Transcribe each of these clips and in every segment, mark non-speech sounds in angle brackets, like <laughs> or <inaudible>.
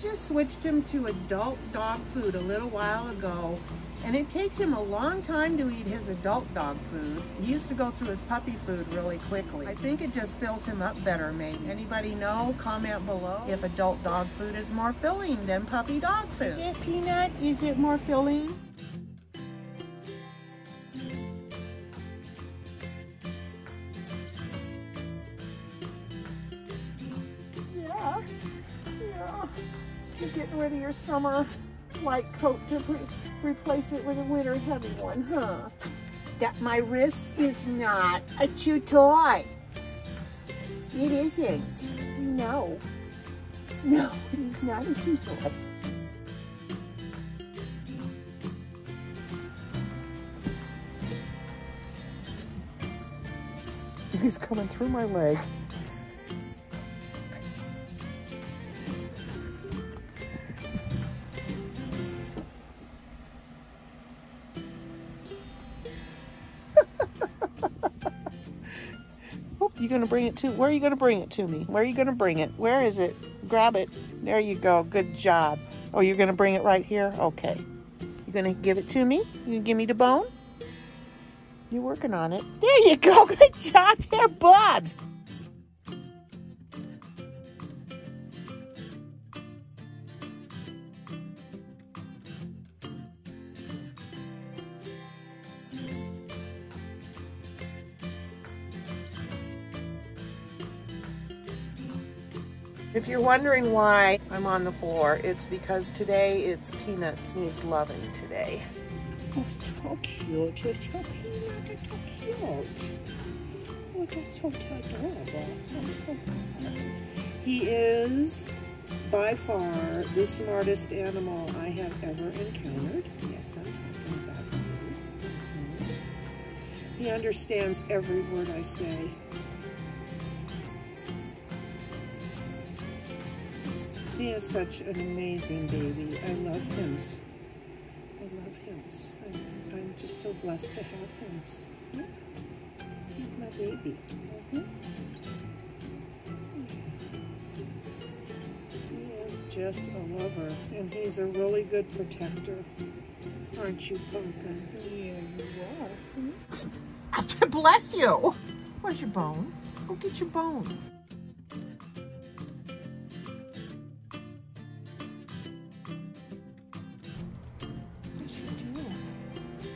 just switched him to adult dog food a little while ago and it takes him a long time to eat his adult dog food. He used to go through his puppy food really quickly. I think it just fills him up better, maybe. Anybody know? Comment below if adult dog food is more filling than puppy dog food. Is it peanut? Is it more filling? You're getting rid of your summer light coat to re replace it with a winter heavy one, huh? That my wrist is not a chew toy. It isn't. No. No, it is not a chew toy. He's coming through my leg. You gonna bring it to? Where are you gonna bring it to me? Where are you gonna bring it? Where is it? Grab it. There you go. Good job. Oh, you're gonna bring it right here? Okay. You gonna give it to me? You gonna give me the bone? You're working on it. There you go. <laughs> Good job there, Bubs. If you're wondering why I'm on the floor, it's because today it's Peanuts needs loving today. Oh, so cute. It's so Peanut. It's so cute. Oh, that's so adorable. He is by far the smartest animal I have ever encountered. Yes, I'm talking about you. He understands every word I say. He is such an amazing baby. I love him. I love him. I'm, I'm just so blessed to have him. He's my baby. Mm -hmm. He is just a lover, and he's a really good protector. Aren't you, Pumpkin? Yeah, you are. <laughs> Mm -hmm. Bless you. Where's your bone? Go get your bone.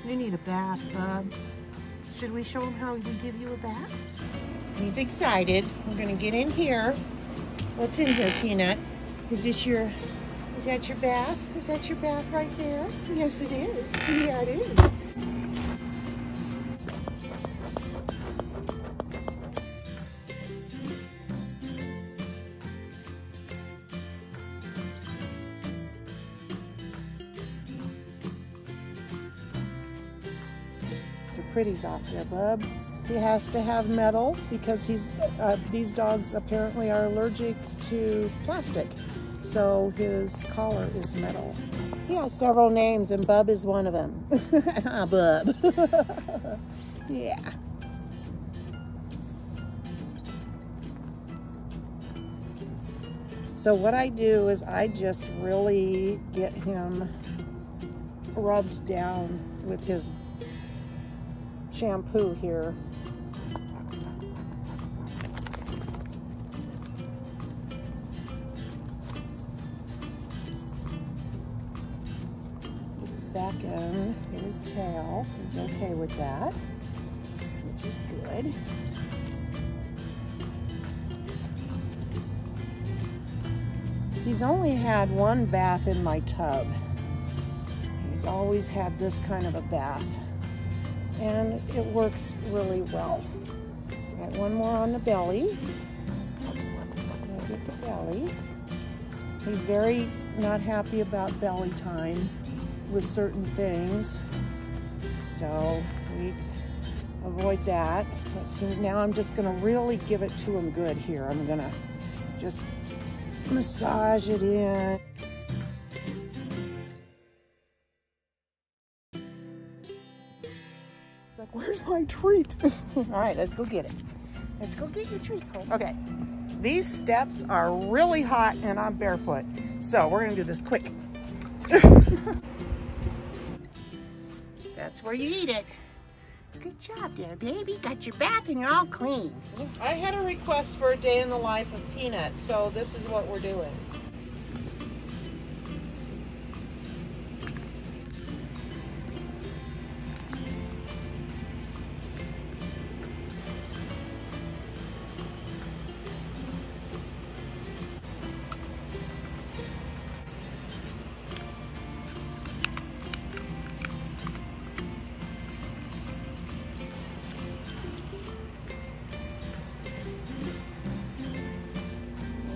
They need a bath, bub. Should we show him how we give you a bath? He's excited. We're gonna get in here. What's in here, Peanut? Is this your, is that your bath? Is that your bath right there? Yes, it is. <laughs> Yeah, it is. Pretties off there, bub. He has to have metal because he's uh, these dogs apparently are allergic to plastic. So his collar is metal. He has several names and Bub is one of them. <laughs> Bub. <laughs> yeah. So what I do is I just really get him rubbed down with his shampoo here. Get his back in. get his tail. He's okay with that, which is good. He's only had one bath in my tub. He's always had this kind of a bath and it works really well. Got one more on the belly. Get the belly. He's very not happy about belly time with certain things, so we avoid that. Let's see, now I'm just gonna really give it to him good here. I'm gonna just massage it in. It's like, where's my treat? <laughs> All right, let's go get it. Let's go get your treat, Cole. Okay, these steps are really hot and I'm barefoot. So we're gonna do this quick. <laughs> That's where you eat it. Good job there, baby. Got your bath and you're all clean. I had a request for a day in the life of Peanut, so this is what we're doing.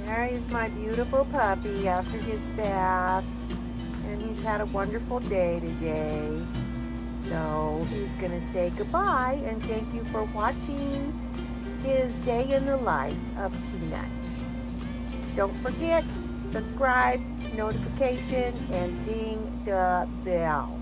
There is my beautiful puppy after his bath. And he's had a wonderful day today. So he's going to say goodbye and thank you for watching his day in the life of Peanut. Don't forget, subscribe, notification, and ding the bell.